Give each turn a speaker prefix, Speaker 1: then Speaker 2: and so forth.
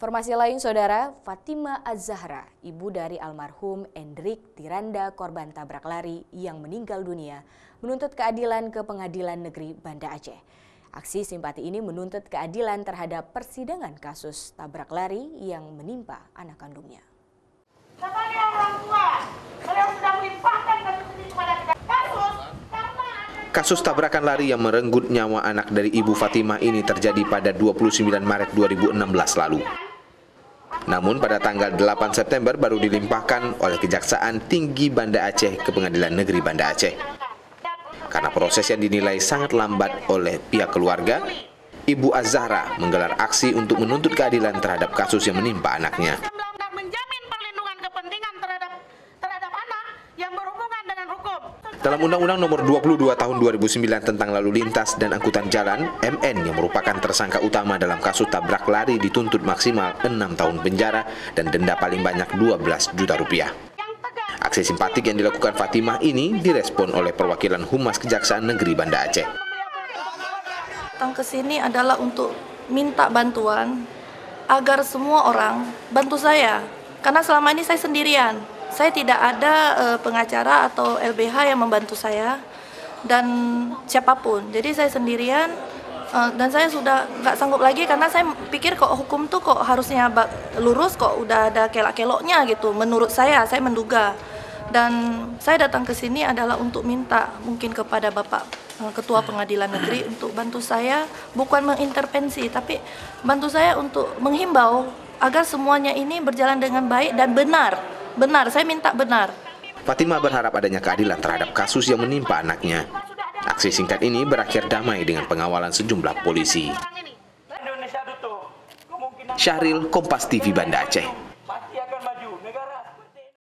Speaker 1: Informasi lain saudara, Fatima Az-Zahra, ibu dari almarhum Endrik Tiranda korban tabrak lari yang meninggal dunia, menuntut keadilan ke Pengadilan Negeri Banda Aceh. Aksi simpati ini menuntut keadilan terhadap persidangan kasus tabrak lari yang menimpa anak kandungnya.
Speaker 2: Sebagai orang tua, beliau sudah melimpahkan kasus ini kepada kita. Kasus
Speaker 3: Kasus tabrakan lari yang merenggut nyawa anak dari Ibu Fatimah ini terjadi pada 29 Maret 2016 lalu. Namun pada tanggal 8 September baru dilimpahkan oleh Kejaksaan Tinggi Banda Aceh ke Pengadilan Negeri Banda Aceh. Karena proses yang dinilai sangat lambat oleh pihak keluarga, Ibu Azahra menggelar aksi untuk menuntut keadilan terhadap kasus yang menimpa anaknya.
Speaker 2: dan menjamin perlindungan kepentingan terhadap terhadap anak yang berhubungan dengan hukum.
Speaker 3: Dalam Undang-Undang Nomor 22 Tahun 2009 tentang Lalu Lintas dan Angkutan Jalan, MN yang merupakan tersangka utama dalam kasus tabrak lari dituntut maksimal 6 tahun penjara dan denda paling banyak 12 juta rupiah. Aksi simpatik yang dilakukan Fatimah ini direspon oleh perwakilan Humas Kejaksaan Negeri Banda Aceh.
Speaker 4: datang ke sini adalah untuk minta bantuan agar semua orang bantu saya karena selama ini saya sendirian saya tidak ada eh, pengacara atau LBH yang membantu saya dan siapa pun jadi saya sendirian eh, dan saya sudah nggak sanggup lagi karena saya pikir kok hukum tuh kok harusnya lurus kok udah ada kelak-keloknya gitu menurut saya saya menduga dan saya datang ke sini adalah untuk minta mungkin kepada Bapak eh, Ketua Pengadilan Negeri untuk bantu saya bukan mengintervensi tapi bantu saya untuk menghimbau agar semuanya ini berjalan dengan baik dan benar. Benar, saya minta benar.
Speaker 3: Fatimah berharap adanya keadilan terhadap kasus yang menimpa anaknya. Aksi singkat ini berakhir damai dengan pengawalan sejumlah polisi. Syahril, Kompas TV Banda Aceh.